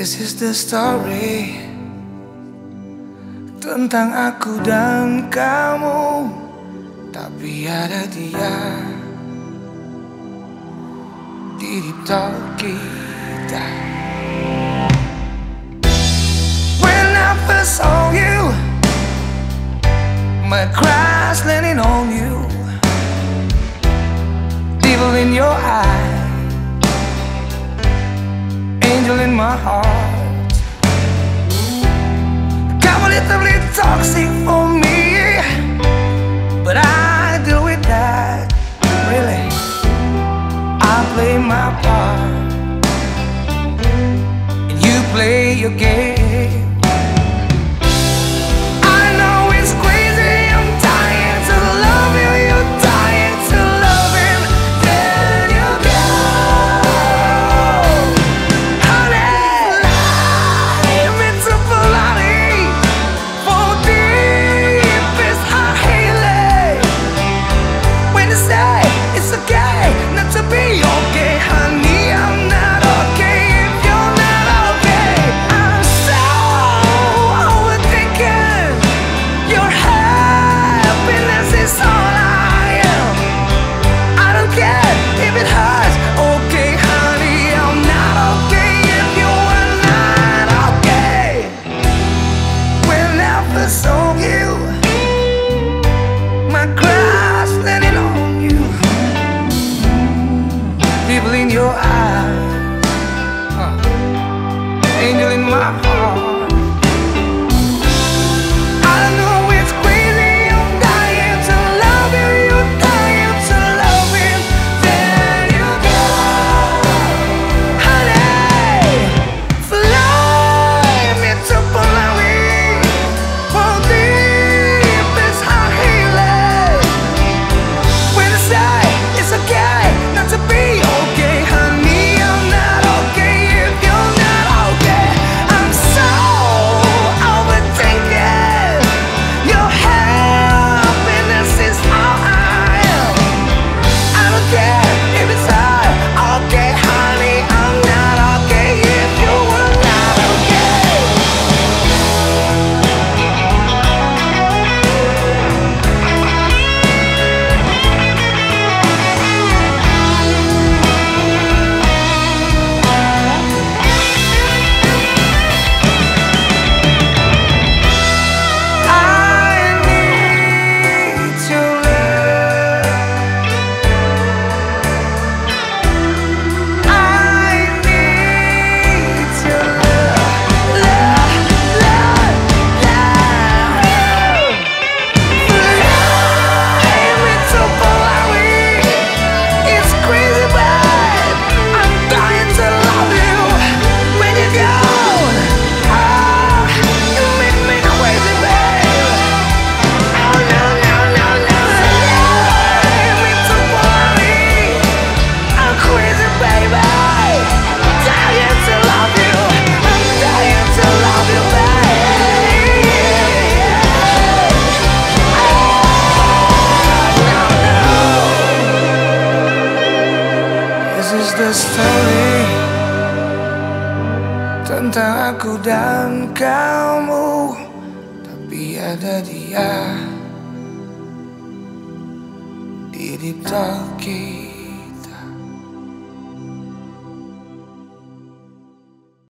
This is the story Tentang aku dan kamu. Tapi ada dia Di deep kita. When I first saw you My cries landing on you. Devil in your eyes my heart. Got a little bit toxic for me, but I do with that. Really, I play my part, and you play your game. Angel in my heart. Story Tentang aku dan kamu Tapi ada dia Di talkie